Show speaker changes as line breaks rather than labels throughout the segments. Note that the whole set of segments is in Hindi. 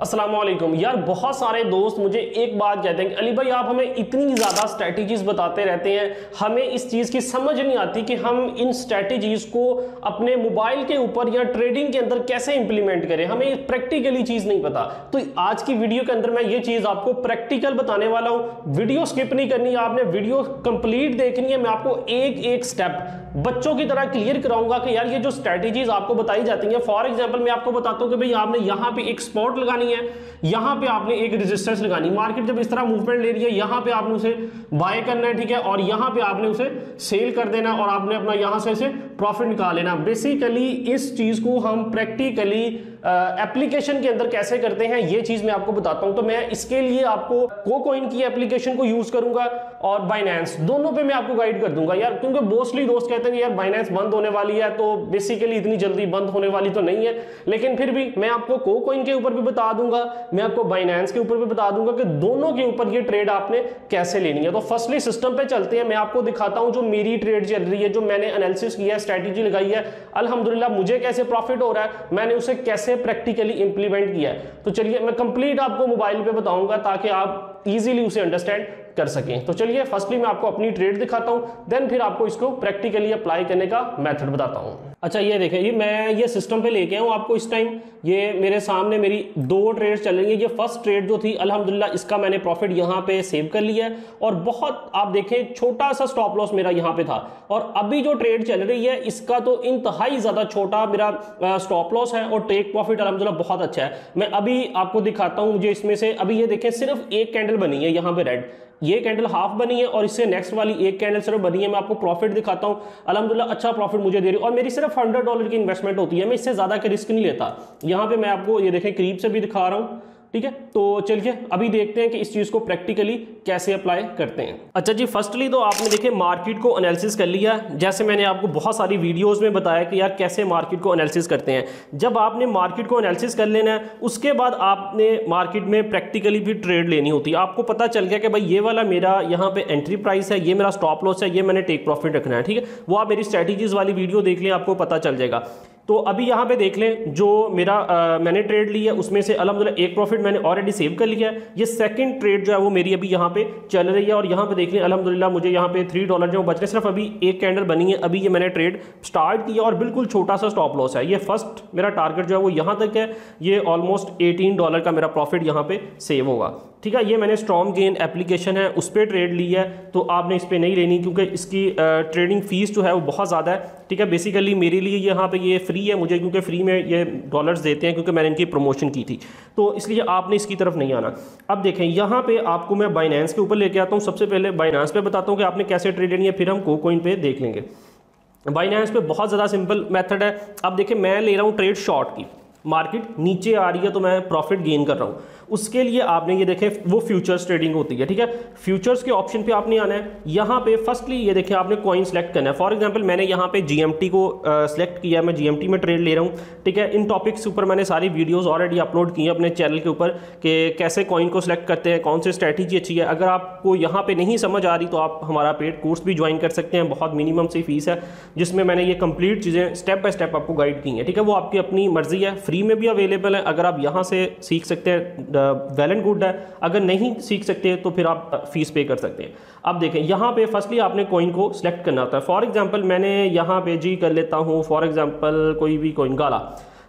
असलम यार, बहुत सारे दोस्त मुझे एक बात कहते हैं कि, अली भाई, आप हमें इतनी ज़्यादा स्ट्रैटेजीज बताते रहते हैं, हमें इस चीज़ की समझ नहीं आती कि हम इन स्ट्रैटेजीज को अपने मोबाइल के ऊपर या ट्रेडिंग के अंदर कैसे इंप्लीमेंट करें? हमें प्रैक्टिकली चीज़ नहीं पता। तो आज की वीडियो के अंदर मैं ये चीज़ आपको प्रैक्टिकल बताने वाला हूँ। वीडियो स्किप नहीं करनी, आपने वीडियो कंप्लीट देखनी है। मैं आपको एक एक स्टेप बच्चों की तरह क्लियर कराऊँगा कि यार, ये जो स्ट्रैटेजीज आपको बताई जाती हैं फॉर एग्ज़ाम्पल मैं आपको बताता हूँ कि भाई, आपने यहाँ पे एक स्पॉट लगानी लगानी है। यहाँ पे आपने एक रेजिस्टेंस लगानी। मार्केट जब इस तरह मूवमेंट ले रही है, यहाँ पे आपने उसे बाय करना है, ठीक है? और यहाँ पे आपने उसे सेल कर देना और आपने अपना यहाँ से इसे प्रॉफिट निकाल लेना बेसिकली इस चीज़ को हम प्रैक्टिकली एप्लीकेशन के अंदर कैसे करते हैं, ये चीज़ मैं आपको बताता हूँ। तो मैं इसके लिए आपको को कोइन की एप्लीकेशन को यूज़ करूँगा और बाइनेंस दोनों पे मैं आपको गाइड कर दूँगा। यार, क्योंकि मोस्टली दोस्त कहते हैं यार बाइनेंस बंद होने वाली है तो बेसिकली इतनी जल्दी बंद होने वाली तो नहीं है। लेकिन फिर भी मैं आपको को कोइन के ऊपर भी बता दूँगा। मैं आपको बाइनेंस के ऊपर भी बता दूँगा कि दोनों के ऊपर ये ट्रेड आपने कैसे लेनी है। तो फर्स्टली सिस्टम पे चलते हैं। मैं आपको दिखाता हूँ जो मेरी ट्रेड चल रही है, जो मैंने एनालिसिस किया है स्ट्रेटेजी लगाई है। अलहमदुल्ला मुझे कैसे प्रॉफिट हो रहा है, मैंने उसे कैसे प्रैक्टिकली इंप्लीमेंट किया है। तो चलिए, मैं कंप्लीट आपको मोबाइल पे बताऊँगा ताकि आप इजीली उसे अंडरस्टैंड कर सकें। तो चलिए फर्स्टली मैं आपको अपनी ट्रेड दिखाता हूँ देन फिर आपको इसको प्रैक्टिकली अप्लाई करने का मेथड बताता हूँ। अच्छा ये देखें, ये मैं ये सिस्टम पे लेके आऊँ आपको इस टाइम ये मेरे सामने मेरी दो ट्रेड चल रही है। ये फ़र्स्ट ट्रेड जो थी अल्हम्दुलिल्लाह इसका मैंने प्रॉफिट यहाँ पे सेव कर लिया है। और बहुत, आप देखें, छोटा सा स्टॉप लॉस मेरा यहाँ पे था। और अभी जो ट्रेड चल रही है, इसका तो इंतहाई ज़्यादा छोटा मेरा स्टॉप लॉस है और टेक प्रॉफिट अलहमदिल्ला बहुत अच्छा है। मैं अभी आपको दिखाता हूँ मुझे इसमें से। अभी ये देखें, सिर्फ़ एक कैंडल बनी है यहाँ पे रेड ये कैंडल हाफ़ बनी है और इससे नेक्स्ट वाली एक कैंडल सिर्फ़ बनी है, मैं आपको प्रॉफिट दिखाता हूँ। अलहमदुल्ला अच्छा प्रॉफिट मुझे दे रही है। और मेरी सिर्फ़ हंड्रेड डॉलर की इन्वेस्टमेंट होती है, मैं इससे ज़्यादा का रिस्क नहीं लेता। यहाँ पे मैं आपको ये देखें, करीब से भी दिखा रहा हूँ। ठीक है? तो चलिए, अभी देखते हैं कि इस चीज़ को प्रैक्टिकली कैसे अप्लाई करते हैं। अच्छा जी फर्स्टली तो आपने देखे मार्केट को एनालिसिस कर लिया। जैसे मैंने आपको बहुत सारी वीडियोस में बताया कि यार कैसे मार्केट को एनालिसिस करते हैं। जब आपने मार्केट को एनालिसिस कर लेना है, उसके बाद आपने मार्केट में प्रैक्टिकली भी ट्रेड लेनी होती है। आपको पता चल गया कि भाई ये वाला मेरा यहाँ पे एंट्री प्राइस है, ये मेरा स्टॉप लॉस है, ये मैंने टेक प्रॉफिट रखना है, ठीक है? वो आप मेरी स्ट्रैटेजीज वाली वीडियो देख लें, आपको पता चल जाएगा। तो अभी यहाँ पे देख लें जो मेरा आ, मैंने ट्रेड लिया है उसमें से अलहमदिल्ला एक प्रॉफिट मैंने ऑलरेडी सेव कर लिया है। ये सेकंड ट्रेड जो है वो मेरी अभी यहाँ पे चल रही है और यहाँ पे देख लें अलहमदिल्ला मुझे यहाँ पे थ्री डॉलर जो बच रहे सिर्फ़ अभी एक कैंडल बनी है अभी ये मैंने ट्रेड स्टार्ट किया और बिल्कुल छोटा सा स्टॉप लॉस है। ये फ़र्स्ट मेरा टारगेट जो है वो यहाँ तक है। ये ऑलमोस्ट एटीन डॉलर का मेरा प्रॉफिट यहाँ पर सेव होगा। ठीक है ये मैंने स्ट्रॉन्ग गेन एप्लीकेशन है उस पर ट्रेड ली है। तो आपने इस पर नहीं लेनी क्योंकि इसकी ट्रेडिंग फ़ीस जो है वो बहुत ज़्यादा है। ठीक है बेसिकली मेरे लिए यहाँ पे ये फ्री है, मुझे क्योंकि फ्री में ये डॉलर्स देते हैं क्योंकि मैंने इनकी प्रमोशन की थी। तो इसलिए आपने इसकी तरफ़ नहीं आना। अब देखें, यहाँ पे आपको मैं बाइनेंस के ऊपर लेके आता हूँ। सबसे पहले बाइनेंस पे बताता हूँ कि आपने कैसे ट्रेड लेनी है, फिर हम को कोइन पे देख लेंगे। बाइनेंस पे बहुत ज़्यादा सिंपल मेथड है। अब देखें, मैं ले रहा हूँ ट्रेड शॉर्ट की। मार्केट नीचे आ रही है तो मैं प्रॉफिट गेन कर रहा हूँ। उसके लिए आपने ये देखें, वो फ्यूचर्स ट्रेडिंग होती है, ठीक है? फ्यूचर्स के ऑप्शन पे आपने आना है। यहाँ पे फर्स्टली ये देखें आपने कॉइन सेलेक्ट करना है। फॉर एग्जांपल मैंने यहाँ पे जीएमटी को सेलेक्ट किया है। मैं जीएमटी में ट्रेड ले रहा हूँ, ठीक है? इन टॉपिक्स ऊपर मैंने सारी वीडियोज़ ऑलरेडी अपलोड की हैं अपने चैनल के ऊपर कि कैसे कॉइन को सिलेक्ट करते हैं, कौन सी स्ट्रैटेजी अच्छी है। अगर आपको यहाँ पर नहीं समझ आ रही तो आप हमारा पेड कोर्स भी ज्वाइन कर सकते हैं। बहुत मिनिमम सी फ़ीस है, जिसमें मैंने ये कंप्लीट चीज़ें स्टेप बाय स्टेप आपको गाइड की हैं, ठीक है? वो आपकी अपनी मर्ज़ी है। फ्री में भी अवेलेबल है। अगर आप यहाँ से सीख सकते हैं वेल एंड गुड है। अगर नहीं सीख सकते तो फिर आप फ़ीस पे कर सकते हैं। अब देखें, यहाँ पे फर्स्टली आपने कॉइन को सिलेक्ट करना होता है। फॉर एग्जांपल मैंने यहाँ पे जी कर लेता हूँ। फॉर एग्जांपल कोई भी कॉइन गाला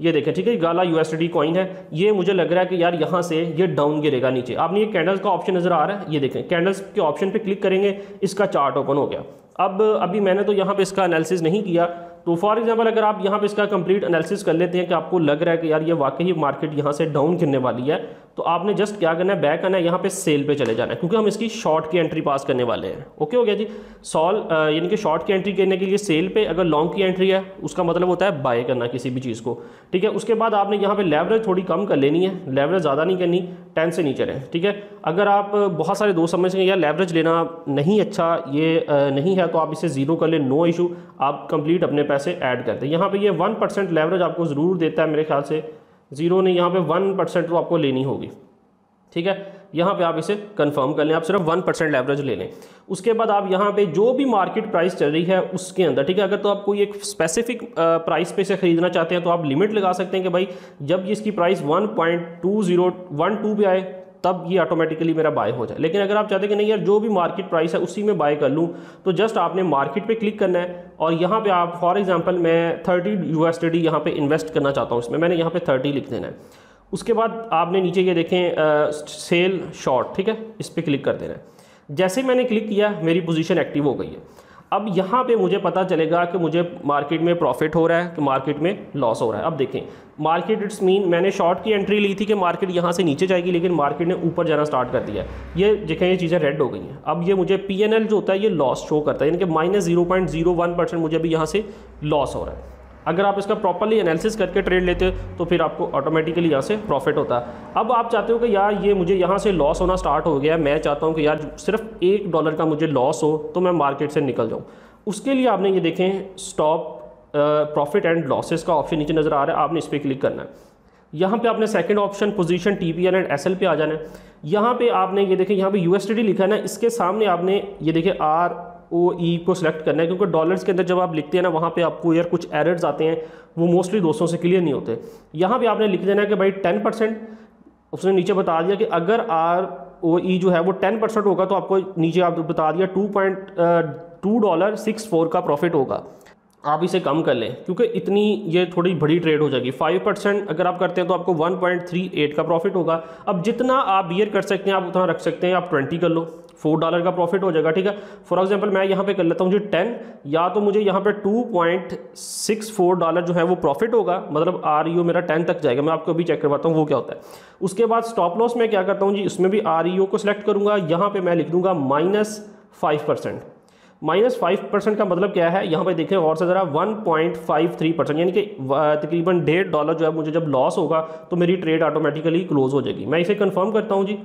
ये देखें, ठीक है गाला यूएसडी कॉइन है। ये मुझे लग रहा है कि यार यहाँ से ये डाउन गिरेगा नीचे। आपने ये कैंडल्स का ऑप्शन नज़र आ रहा है। ये देखें कैंडल्स के ऑप्शन पे क्लिक करेंगे, इसका चार्ट ओपन हो गया। अब, अभी मैंने तो यहाँ पे इसका एनालिसिस नहीं किया। तो फॉर एग्जांपल अगर आप यहाँ पे इसका कंप्लीट एनालिसिस कर लेते हैं कि आपको लग रहा है कि यार ये वाकई मार्केट यहाँ से डाउन गिरने वाली है तो आपने जस्ट क्या करना है? बैक आना है, यहाँ पे सेल पे चले जाना है, क्योंकि हम इसकी शॉर्ट की एंट्री पास करने वाले हैं। ओके हो गया जी? सॉल यानी कि शॉर्ट की एंट्री करने के लिए सेल पे अगर लॉन्ग की एंट्री है, उसका मतलब होता है बाय करना किसी भी चीज़ को। ठीक है? उसके बाद आपने यहाँ पे लेवरेज थोड़ी कम कर लेनी है। लेवरेज ज़्यादा नहीं करनी टेन से नीचे रहें। ठीक है? अगर आप बहुत सारे दोस्त समझेंगे यार लेवरेज लेना नहीं अच्छा ये नहीं है तो आप इसे ज़ीरो कर लें नो इशू आप कंप्लीट अपने पैसे ऐड कर दें यहाँ पर ये वन परसेंट लेवरेज आपको ज़रूर देता है मेरे ख्याल से। ज़ीरो नहीं, यहाँ पे वन परसेंट तो आपको लेनी होगी। ठीक है? यहाँ पे आप इसे कंफर्म कर लें, आप सिर्फ़ वन परसेंट लेवरेज ले लें। उसके बाद आप यहाँ पे जो भी मार्केट प्राइस चल रही है, उसके अंदर, ठीक है? अगर तो आप कोई एक स्पेसिफिक प्राइस पे से ख़रीदना चाहते हैं तो आप लिमिट लगा सकते हैं कि भाई, जब इसकी price one point two zero, one two पे आए तब ये ऑटोमेटिकली मेरा बाय हो जाए। लेकिन अगर आप चाहते कि नहीं यार, जो भी मार्केट प्राइस है, उसी में बाय कर लूँ तो जस्ट आपने मार्केट पे क्लिक करना है और यहाँ पे आप फॉर एग्जांपल मैं थर्टी यू एस टी यहाँ पर इन्वेस्ट करना चाहता हूँ इसमें, मैंने यहाँ पे थर्टी लिख देना है। उसके बाद आपने नीचे ये देखें सेल शॉर्ट ठीक है? इस पर क्लिक कर देना है। जैसे मैंने क्लिक किया, मेरी पोजिशन एक्टिव हो गई है। अब यहाँ पे मुझे पता चलेगा कि मुझे मार्केट में प्रॉफिट हो रहा है, कि मार्केट में लॉस हो रहा है। अब देखें मार्केट इट्स मीन मैंने शॉर्ट की एंट्री ली थी कि मार्केट यहाँ से नीचे जाएगी, लेकिन मार्केट ने ऊपर जाना स्टार्ट कर दिया ये देखें, ये चीज़ें रेड हो गई हैं। अब ये मुझे पीएनएल जो होता है, ये लॉस शो करता है। यानी कि माइनस मुझे अभी यहाँ से लॉस हो रहा है। अगर आप इसका प्रॉपरली एनालिसिस करके ट्रेड लेते हो तो फिर आपको ऑटोमेटिकली यहाँ से प्रॉफिट होता। है अब आप चाहते हो कि यार ये मुझे यहाँ से लॉस होना स्टार्ट हो गया, मैं चाहता हूँ कि यार सिर्फ़ एक डॉलर का मुझे लॉस हो तो मैं मार्केट से निकल जाऊँ। उसके लिए आपने ये देखें स्टॉप प्रॉफिट एंड लॉसेस का ऑप्शन नीचे नज़र आ रहा है, आपने इस पर क्लिक करना है। यहाँ पे आपने second option position T P L and S L पे आ जाना है। यहाँ पे आपने ये देखें, यहाँ पे यू लिखा है ना, इसके सामने आपने ये देखें आर ओ ई को सिलेक्ट करना है, क्योंकि डॉलर्स के अंदर जब आप लिखते हैं ना, वहाँ पे आपको यार कुछ एरर्स आते हैं, वो मोस्टली दोस्तों से क्लियर नहीं होते। यहाँ पे आपने लिख देना है कि भाई टेन परसेंट उसने नीचे बता दिया कि अगर आर ओ ई जो है वो टेन परसेंट होगा तो आपको नीचे आप बता दिया two point two dollar six four का प्रॉफिट होगा। आप इसे कम कर लें, क्योंकि इतनी ये थोड़ी बड़ी ट्रेड हो जाएगी। फाइव परसेंट अगर आप करते हैं तो आपको वन पॉइंट थ्री एट का प्रॉफिट होगा। अब जितना आप बियर कर सकते हैं, आप उतना रख सकते हैं, आप ट्वेंटी कर लो। फोर डॉलर का प्रॉफिट हो जाएगा, ठीक है? फॉर एग्जांपल मैं यहाँ पे कर लेता हूँ जी टेन, या तो मुझे यहाँ पे two point six four dollar जो है वो प्रॉफिट होगा मतलब आर यू मेरा टेन तक जाएगा, मैं आपको अभी चेक करवाता हूँ, वो क्या होता है? उसके बाद स्टॉप लॉस में क्या करता हूँ जी, इसमें भी आर को सिलेक्ट करूँगा, यहाँ पर मैं लिख दूँगा minus five percent minus five percent का मतलब क्या है? यहाँ पे देखें और से ज़रा one point five three percent यानी कि तकरीबन डेढ़ डॉलर जो है मुझे जब लॉस होगा तो मेरी ट्रेड ऑटोमेटिकली क्लोज हो जाएगी। मैं इसे कंफर्म करता हूँ जी।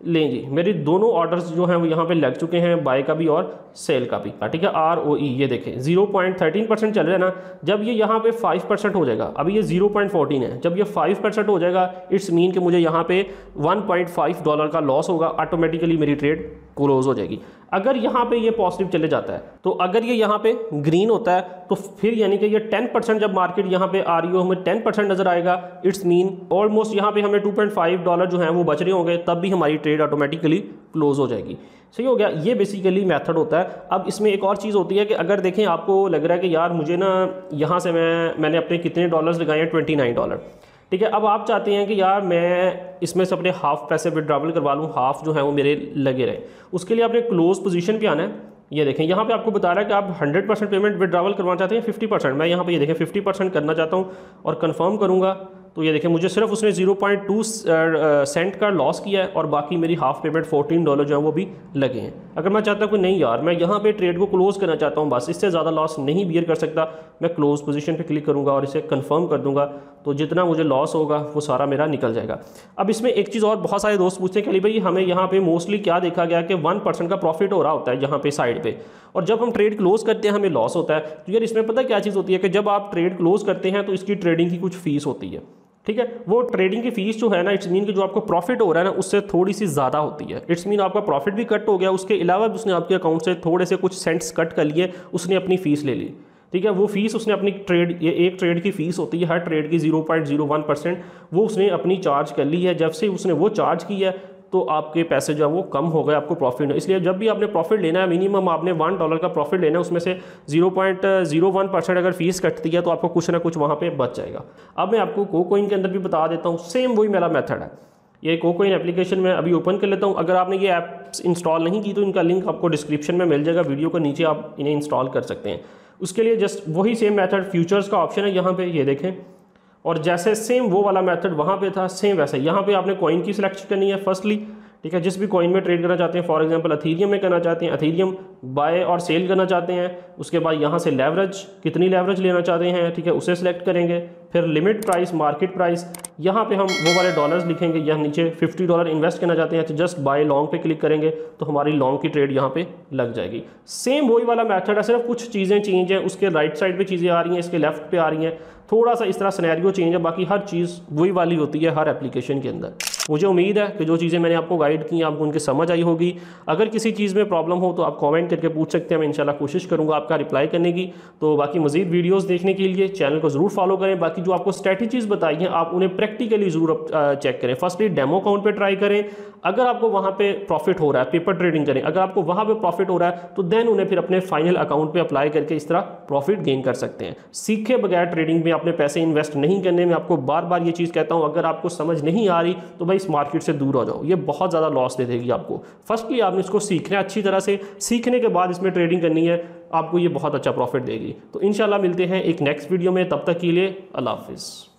लें जी। मेरे दोनों ऑर्डर्स जो हैं वो यहाँ पे लग चुके हैं बाय का भी और सेल का भी। ठीक है आर ओ ई ये देखें। ज़ीरो पॉइंट थर्टीन परसेंट चल रहा है ना, जब ये यहाँ पे फाइव परसेंट हो जाएगा, अभी ये ज़ीरो पॉइंट फोर्टीन है, जब ये फाइव परसेंट हो जाएगा, इट्स मीन कि मुझे यहाँ पे वन पॉइंट फाइव डॉलर का लॉस होगा ऑटोमेटिकली मेरी ट्रेड क्लोज हो जाएगी। अगर यहाँ पे ये पॉजिटिव चले जाता है तो अगर ये यहाँ पे ग्रीन होता है तो फिर यानी कि ये 10 परसेंट जब मार्केट यहाँ पे आ रही हो, हमें 10 परसेंट नज़र आएगा। इट्स मीन ऑलमोस्ट यहाँ पे हमें 2.5 डॉलर जो है, वो बच रहे होंगे, तब भी हमारी ट्रेड ऑटोमेटिकली क्लोज हो जाएगी। सही हो गया, ये बेसिकली मेथड होता है। अब इसमें एक और चीज़ होती है कि अगर देखें, आपको लग रहा है कि यार मुझे ना, यहाँ से मैं, मैंने अपने कितने डॉलर्स लगाए हैं? ट्वेंटी डॉलर ठीक है, अब आप चाहते हैं कि यार मैं इसमें से अपने हाफ़ पैसे विड्रावल करवा लूँ हाफ़ जो है वो मेरे लगे रहे। उसके लिए आपने क्लोज पोजीशन पे आना है। ये देखें, यहाँ पे आपको बता रहा है कि आप 100 परसेंट पेमेंट विड्रावल करवाना चाहते हैं 50 परसेंट मैं यहाँ पे ये देखें 50 परसेंट करना चाहता हूँ और कंफर्म करूँगा। तो ये देखें, मुझे सिर्फ़ उसने 0.2 सेंट का लॉस किया है और बाकी मेरी हाफ़ पेमेंट 14 डॉलर जो है वो भी लगे हैं। अगर मैं चाहता हूँ कि नहीं यार, मैं यहाँ पे ट्रेड को क्लोज़ करना चाहता हूँ, बस इससे ज़्यादा लॉस नहीं बियर कर सकता, मैं क्लोज पोजीशन पे क्लिक करूँगा और इसे कंफर्म कर दूँगा तो जितना मुझे लॉस होगा, वो सारा मेरा निकल जाएगा। अब इसमें एक चीज़ और बहुत सारे दोस्त पूछते हैं कि भाई, हमें यहाँ पे मोस्टली क्या देखा गया कि वन परसेंट का प्रॉफिट हो रहा होता है यहाँ पे साइड पे? और जब हम ट्रेड क्लोज करते हैं, हमें लॉस होता है तो यार इसमें पता क्या चीज़ होती है कि जब आप ट्रेड क्लोज करते हैं तो इसकी ट्रेडिंग की कुछ फ़ीस होती है। ठीक है? वो ट्रेडिंग की फ़ीस जो है ना इट्स मीन की जो आपको प्रॉफिट हो रहा है ना, उससे थोड़ी सी ज़्यादा होती है। इट्स मीन आपका प्रॉफिट भी कट हो गया, उसके अलावा भी उसने आपके अकाउंट से थोड़े से कुछ सेंट्स कट कर लिए, उसने अपनी फ़ीस ले ली। ठीक है? वो फ़ीस उसने अपनी ट्रेड ये एक ट्रेड की फ़ीस होती है, हर ट्रेड की zero point zero one percent वो उसने अपनी चार्ज कर ली है। जब से उसने वो चार्ज की है तो आपके पैसे जो है वो कम हो गए, आपको प्रॉफिट इसलिए जब भी आपने प्रॉफिट लेना है मिनिमम आपने वन डॉलर का प्रॉफिट लेना है, उसमें से zero point zero one percent अगर फ़ीस कटती है तो आपको कुछ ना कुछ वहाँ पे बच जाएगा। अब मैं आपको को कोइन के अंदर भी बता देता हूँ सेम वही मेरा मेथड है। ये कोकोइन एप्लीकेशन में अभी ओपन कर लेता हूँ। अगर आपने ये ऐप्स इंस्टॉल नहीं की तो इनका लिंक आपको डिस्क्रिप्शन में मिल जाएगा वीडियो को नीचे आप इन्हें इंस्टॉल कर सकते हैं। उसके लिए जस्ट वही सेम मेथड फ्यूचर्स का ऑप्शन है, यहाँ पे ये देखें। और जैसे सेम वो वाला मेथड वहाँ पे था सेम वैसे यहाँ पे आपने कॉइन की सिलेक्शन करनी है फर्स्टली ठीक है? जिस भी कॉइन में ट्रेड करना चाहते हैं फॉर एग्जांपल अथीरियम में करना चाहते हैं अथीरियम बाय और सेल करना चाहते हैं, उसके बाद यहाँ से लेवरेज कितनी लेवरेज लेना चाहते हैं, ठीक है? उसे सिलेक्ट करेंगे। फिर लिमिट प्राइस मार्केट प्राइस यहाँ पे हम वो वाले डॉलर्स लिखेंगे या नीचे 50 डॉलर इन्वेस्ट करना चाहते हैं तो जस्ट बाय लॉन्ग पे क्लिक करेंगे तो हमारी लॉन्ग की ट्रेड यहाँ पे लग जाएगी। सेम वही वाला मेथड है, सिर्फ़ कुछ चीज़ें चेंज हैं, उसके राइट साइड पे चीज़ें आ रही हैं, इसके लेफ़्ट पे आ रही हैं। थोड़ा सा इस तरह स्नैरियो चेंज है, बाकी हर चीज़ वही वाली होती है, हर एप्लीकेशन के अंदर। मुझे उम्मीद है कि जो चीज़ें मैंने आपको गाइड की, आपको उनकी समझ आई होगी। अगर किसी चीज़ में प्रॉब्लम हो तो आप कॉमेंट करके पूछ सकते हैं, मैं इंशाल्लाह कोशिश करूँगा आपका रिप्लाई करने की। तो बाकी मजीद वीडियोज़ देखने के लिए चैनल को ज़रूर फॉलो करें। बाकी जो आपको स्ट्रैटेजीज़ बताई हैं, आप उन्हें प्रैक्टिकली ज़रूर चेक करें। फर्स्टली डेमो अकाउंट पर ट्राई करें। अगर आपको वहाँ पर प्रॉफिट हो रहा है पेपर ट्रेडिंग करें। अगर आपको वहाँ पर प्रॉफिट हो रहा है तो देन उन्हें फिर अपने फाइनल अकाउंट पर अप्लाई करके इस तरह प्रॉफिट गेन कर सकते हैं। सीखे बगैर ट्रेडिंग में अपने पैसे इन्वेस्ट नहीं करने। में आपको बार बार ये चीज़ कहता हूँ, अगर आपको समझ नहीं आ रही तो भाई इस मार्केट से दूर हो जाओ। ये बहुत ज़्यादा लॉस दे देगी आपको। फर्स्टली आपने इसको सीखना है अच्छी तरह से। सीखने के बाद इसमें ट्रेडिंग करनी है, आपको ये बहुत अच्छा प्रॉफिट देगी। तो इन मिलते हैं एक नेक्स्ट वीडियो में। तब तक के लिए अल्लाह हाफिज़।